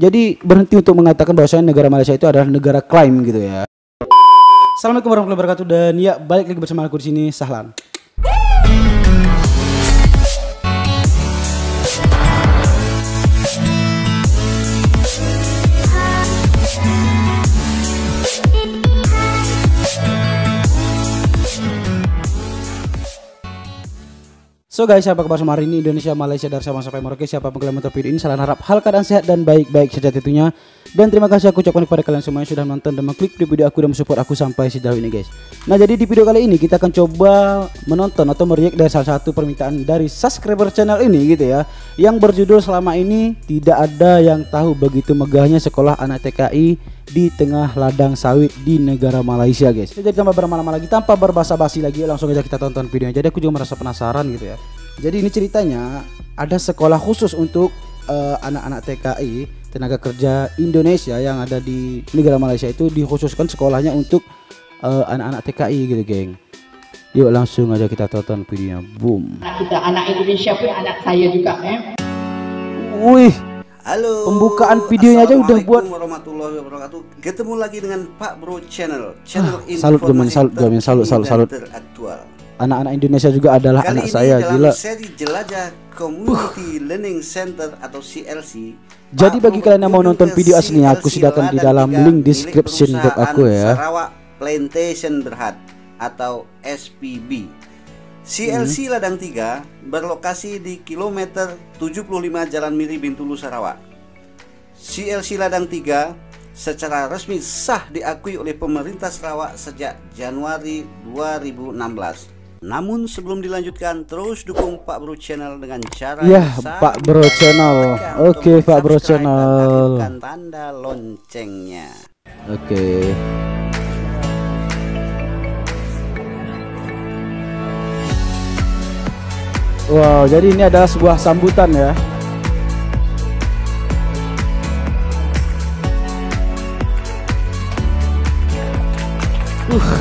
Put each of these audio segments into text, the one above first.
Jadi berhenti untuk mengatakan bahwasanya negara Malaysia itu adalah negara klaim gitu ya. Assalamualaikum warahmatullahi wabarakatuh dan ya balik lagi bersama aku di sini Sahlan. So guys, apa kabar semua hari ini? Indonesia, Malaysia, dari Sabang sampai Merauke Siapa kalian menonton video ini, salam harap hal keadaan sehat dan baik-baik saja tentunya. Dan terima kasih aku ucapkan kepada kalian semua yang sudah menonton dan mengklik di video aku dan mensupport aku sampai sejauh ini guys. Nah jadi di video kali ini kita akan coba menonton atau meriak dari salah satu permintaan dari subscriber channel ini gitu ya Yang berjudul selama ini tidak ada yang tahu begitu megahnya sekolah anak TKI di tengah ladang sawit di negara Malaysia guys. Jadi tanpa berlama-lama lagi tanpa berbahasa basi lagi langsung aja kita tonton videonya. Jadi aku juga merasa penasaran gitu ya. Jadi ini ceritanya ada sekolah khusus untuk eh, anak-anak TKI tenaga kerja Indonesia yang ada di negara Malaysia itu dikhususkan sekolahnya untuk eh, anak-anak TKI gitu geng. Yuk langsung aja kita tonton videonya. Boom. Anak kita anak Indonesia pun anak saya juga eh. Wih Halo. Pembukaan videonya aja udah buat- warahmatullahi wabarakatuh. Ketemu lagi dengan Pak Bro Channel, channel Ah, salut informasi Salut men. Salut, salut, salut. Teraktual. anak-anak Indonesia juga adalah Kali anak ini saya dalam gila seri jelajah Community Learning Center atau CLC. Jadi Pak bagi Bro kalian yang mau nonton video aslinya, aku sediakan di dalam link description perusahaan aku ya. Sarawak Plantation Berhad atau SPB. CLC Hmm. Ladang 3 berlokasi di kilometer 75 Jalan Miri Bintulu Sarawak. CLC Ladang 3 secara resmi sah diakui oleh pemerintah Sarawak sejak Januari 2016. Namun sebelum dilanjutkan terus dukung Pak Bro Channel dengan cara Ya. Pak Bro Channel. Oke, Pak Bro Channel. tanda loncengnya. Oke. Wow, jadi ini adalah sebuah sambutan ya. Uh.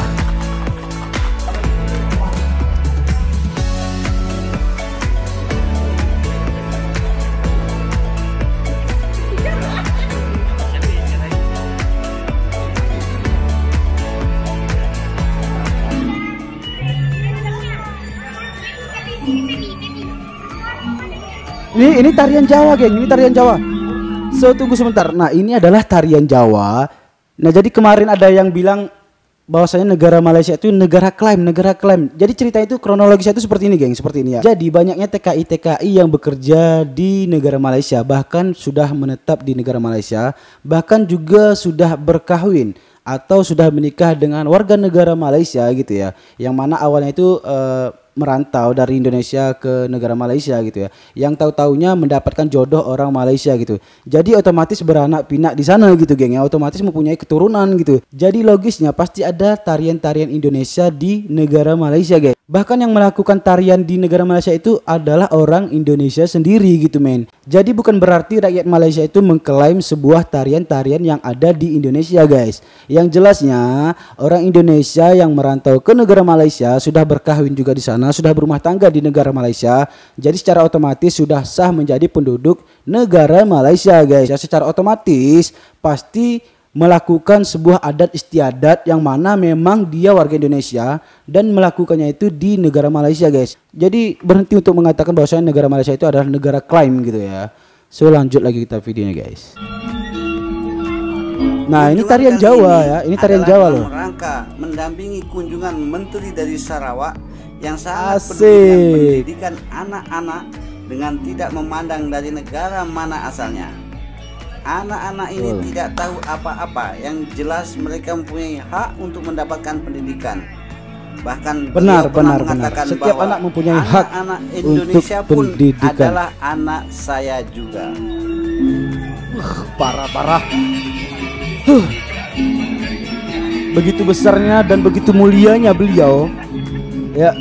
Ini ini tarian Jawa, geng. Ini tarian Jawa. So tunggu sebentar. Nah, ini adalah tarian Jawa. Nah, jadi kemarin ada yang bilang bahwasanya negara Malaysia itu negara klaim, negara klaim. Jadi cerita itu kronologisnya itu seperti ini, geng, seperti ini ya. Jadi banyaknya TKI TKI yang bekerja di negara Malaysia, bahkan sudah menetap di negara Malaysia, bahkan juga sudah berkahwin atau sudah menikah dengan warga negara Malaysia gitu ya. Yang mana awalnya itu eh, merantau dari Indonesia ke negara Malaysia gitu ya. Yang tahu-taunya mendapatkan jodoh orang Malaysia gitu. Jadi otomatis beranak pinak di sana gitu geng ya. Otomatis mempunyai keturunan gitu. Jadi logisnya pasti ada tarian-tarian Indonesia di negara Malaysia geng. Bahkan yang melakukan tarian di negara Malaysia itu adalah orang Indonesia sendiri gitu men. Jadi bukan berarti rakyat Malaysia itu mengklaim sebuah tarian-tarian yang ada di Indonesia guys. Yang jelasnya orang Indonesia yang merantau ke negara Malaysia sudah berkahwin juga di sana, sudah berumah tangga di negara Malaysia. Jadi secara otomatis sudah sah menjadi penduduk negara Malaysia guys. Ya secara otomatis pasti melakukan sebuah adat istiadat yang mana memang dia warga Indonesia dan melakukannya itu di negara Malaysia guys. Jadi berhenti untuk mengatakan bahwasanya negara Malaysia itu adalah negara klaim gitu ya. So lanjut lagi kita videonya guys. Nah ini tarian Jawa ini ya, ini tarian Jawa loh. Rangka mendampingi kunjungan menteri dari Sarawak yang sangat peduli dengan pendidikan anak-anak dengan tidak memandang dari negara mana asalnya. Anak-anak ini Betul. tidak tahu apa-apa, yang jelas mereka mempunyai hak untuk mendapatkan pendidikan. Bahkan Benar, benar, benar. mengatakan Setiap bahwa anak mempunyai hak anak-anak untuk Indonesia pun pendidikan. adalah anak saya juga. Parah parah. Huh. Begitu besarnya dan begitu mulianya beliau, ya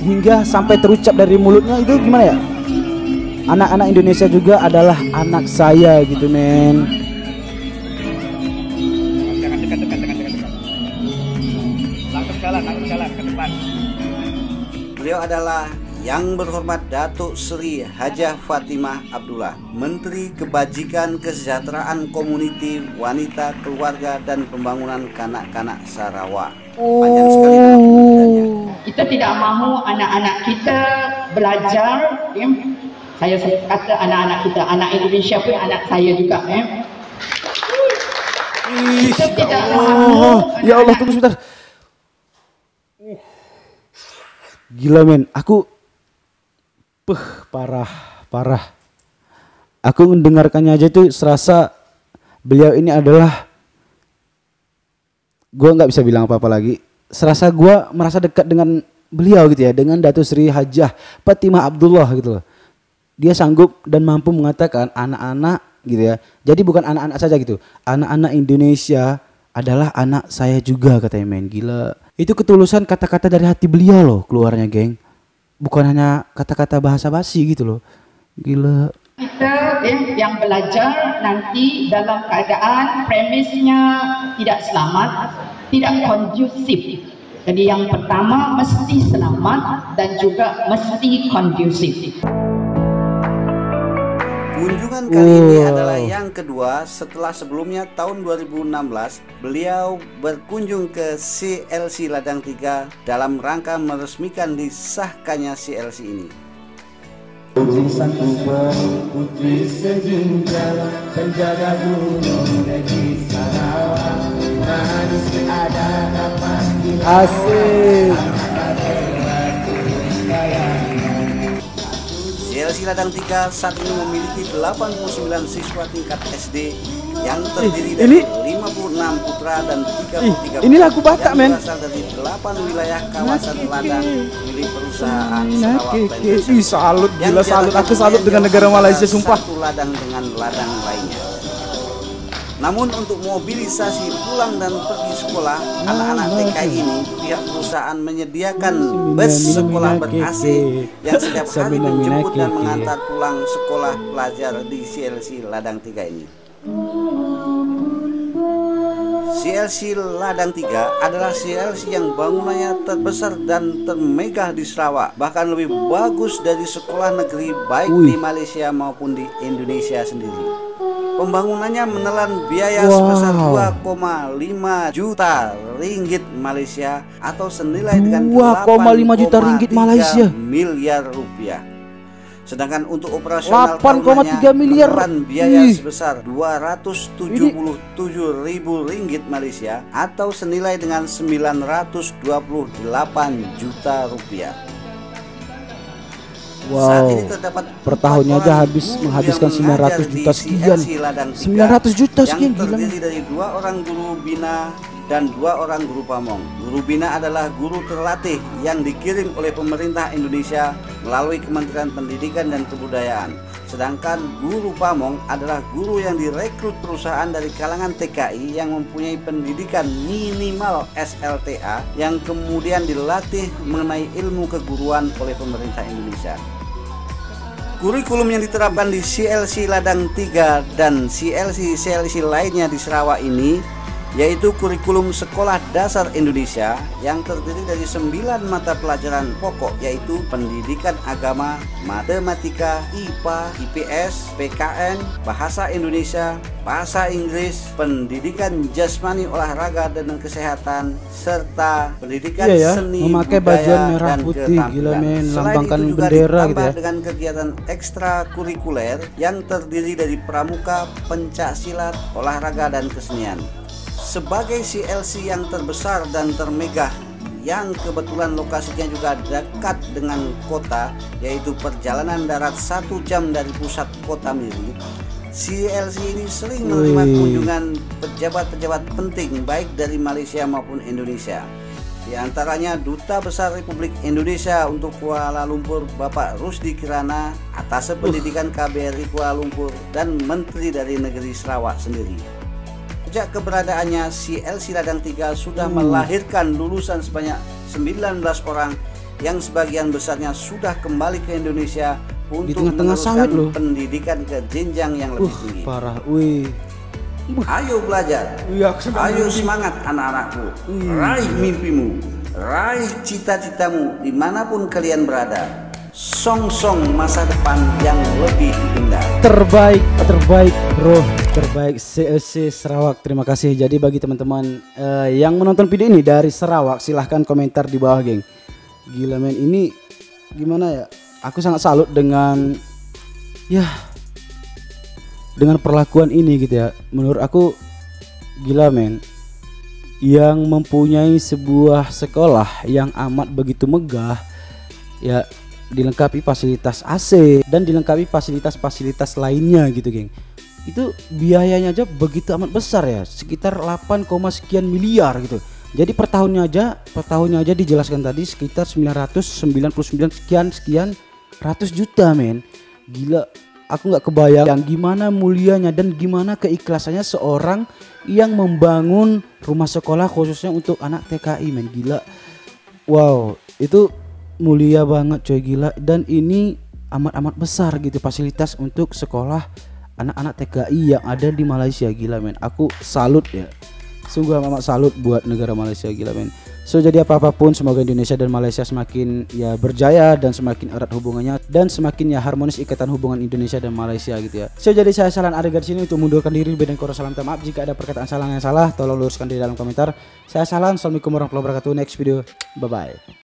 hingga sampai terucap dari mulutnya itu gimana ya? Anak-anak Indonesia juga adalah anak saya gitu men. Beliau adalah Yang berhormat Datuk Seri Hajah Fatimah Abdullah, Menteri Kebajikan Kesejahteraan Komuniti Wanita Keluarga dan Pembangunan Kanak-kanak Sarawak. Panjang sekali kementeriannya. Kita tidak mahu anak-anak kita belajar. Ya. Saya kata anak-anak kita, anak Indonesia pun anak saya juga. Ya. Tidak mahu Oh, ya Allah tunggu sebentar. Gila men, aku Puh, parah, parah. Aku mendengarkannya aja tuh serasa beliau ini adalah gua nggak bisa bilang apa-apa lagi. Serasa gua merasa dekat dengan beliau gitu ya, dengan Datuk Sri Hajah Fatimah Abdullah gitu loh. Dia sanggup dan mampu mengatakan anak-anak gitu ya. Jadi bukan anak-anak saja gitu. Anak-anak Indonesia adalah anak saya juga katanya men. Gila. Itu ketulusan kata-kata dari hati beliau loh keluarnya, geng. Bukan hanya kata-kata bahasa basi gitu loh. Gila. kita ya, yang belajar nanti dalam keadaan premisnya tidak selamat, tidak kondusif. Jadi yang pertama mesti selamat dan juga mesti kondusif. Kunjungan kali ini Wow. adalah yang kedua setelah sebelumnya tahun 2016 beliau berkunjung ke CLC Ladang 3 dalam rangka meresmikan disahkannya CLC ini. Putri sang putri sejunjang penjaga gunung negeri Sarawak manis ada dapat Asik. CLC Ladang 3 saat ini memiliki 89 siswa tingkat SD yang terdiri dari ini- 56 putra dan 33 Ih, putri ini lagu Batak, men. berasal dari 8 wilayah kawasan Nakeke. ladang milik perusahaan Sarawak. Ih, salut gila salut. Aku salut dengan negara Malaysia sumpah. Satu ladang dengan ladang lainnya. Namun untuk mobilisasi pulang dan pergi sekolah anak-anak TKI ini pihak perusahaan menyediakan bus sekolah ber-AC keke. yang setiap hari menjemput dan mengantar pulang sekolah pelajar di CLC Ladang 3 ini. CLC Ladang 3 adalah CLC yang bangunannya terbesar dan termegah di Sarawak Bahkan lebih bagus dari sekolah negeri baik Wih. di Malaysia maupun di Indonesia sendiri Pembangunannya menelan biaya Wow. sebesar 2,5 juta ringgit Malaysia atau senilai dengan 2,5 juta ringgit 8,3 Malaysia. miliar rupiah. Sedangkan untuk operasional 8,3 tahunannya miliar. biaya Ih. sebesar 277 ribu ringgit Malaysia atau senilai dengan 928 juta rupiah. Saat ini Wow. terdapat Per tahunnya aja habis menghabiskan yang mengajar 900 di juta sekian. CLC Ladang Tiga 900 juta sekian, yang gila, terdiri dari dua orang guru bina dan dua orang guru pamong. Guru bina adalah guru terlatih yang dikirim oleh pemerintah Indonesia melalui Kementerian Pendidikan dan Kebudayaan. Sedangkan guru pamong adalah guru yang direkrut perusahaan dari kalangan TKI yang mempunyai pendidikan minimal SLTA yang kemudian dilatih mengenai ilmu keguruan oleh pemerintah Indonesia. Kurikulum yang diterapkan di CLC Ladang 3 dan CLC CLC lainnya di Sarawak ini yaitu kurikulum Sekolah Dasar Indonesia yang terdiri dari 9 mata pelajaran pokok yaitu pendidikan agama, matematika, IPA, IPS, PKN, bahasa Indonesia, bahasa Inggris, pendidikan jasmani olahraga dan kesehatan serta pendidikan Iya ya, seni memakai budaya baju merah dan putih, gila, men, Selain lambangkan itu juga bendera gitu ya. dengan kegiatan ekstrakurikuler yang terdiri dari pramuka, pencak silat, olahraga dan kesenian. Sebagai CLC yang terbesar dan termegah yang kebetulan lokasinya juga dekat dengan kota yaitu perjalanan darat satu jam dari pusat kota Miri. CLC ini sering menerima kunjungan pejabat-pejabat penting baik dari Malaysia maupun Indonesia. Di antaranya Duta Besar Republik Indonesia untuk Kuala Lumpur Bapak Rusdi Kirana, Atas Pendidikan KBRI Kuala Lumpur dan Menteri dari Negeri Sarawak sendiri. Sejak keberadaannya, CLC Ladang 3 sudah Hmm. melahirkan lulusan sebanyak 19 orang yang sebagian besarnya sudah kembali ke Indonesia untuk tengah-tengah sawit meneruskan loh. pendidikan ke jenjang yang lebih Uh, tinggi. parah. Wih. Ayo belajar. Iya, sudah Ayo semangat anak-anakku. Hmm. Raih mimpimu. Raih cita-citamu di mana pun kalian berada. song-song masa depan yang lebih. Terbaik terbaik bro. Terbaik CEC Sarawak. Terima kasih. Jadi bagi teman-teman eh, yang menonton video ini dari Sarawak silahkan komentar di bawah geng. Gila men. Ini gimana ya? Aku sangat salut dengan ya dengan perlakuan ini gitu ya. Menurut aku gila men. Yang mempunyai sebuah sekolah yang amat begitu megah ya dilengkapi fasilitas AC dan dilengkapi fasilitas-fasilitas lainnya gitu geng. Itu biayanya aja begitu amat besar ya sekitar 8, sekian miliar gitu. Jadi per tahunnya aja per tahunnya aja dijelaskan tadi sekitar 999 sekian sekian ratus juta men. Gila aku nggak kebayang yang gimana mulianya dan gimana keikhlasannya seorang yang membangun rumah sekolah khususnya untuk anak TKI men. Gila. Wow itu mulia banget coy gila. Dan ini amat-amat besar gitu fasilitas untuk sekolah anak-anak TKI yang ada di Malaysia gila men. Aku salut ya. Sungguh amat salut buat negara Malaysia gila men. So jadi apa apa pun semoga Indonesia dan Malaysia semakin ya berjaya dan semakin erat hubungannya dan semakin ya harmonis ikatan hubungan Indonesia dan Malaysia gitu ya. So jadi saya saran adegan sini untuk mundurkan diri lebih dan kurang salam maaf jika ada perkataan salah yang salah tolong luruskan di dalam komentar. Saya salam. Assalamualaikum warahmatullahi wabarakatuh. Next video. Bye bye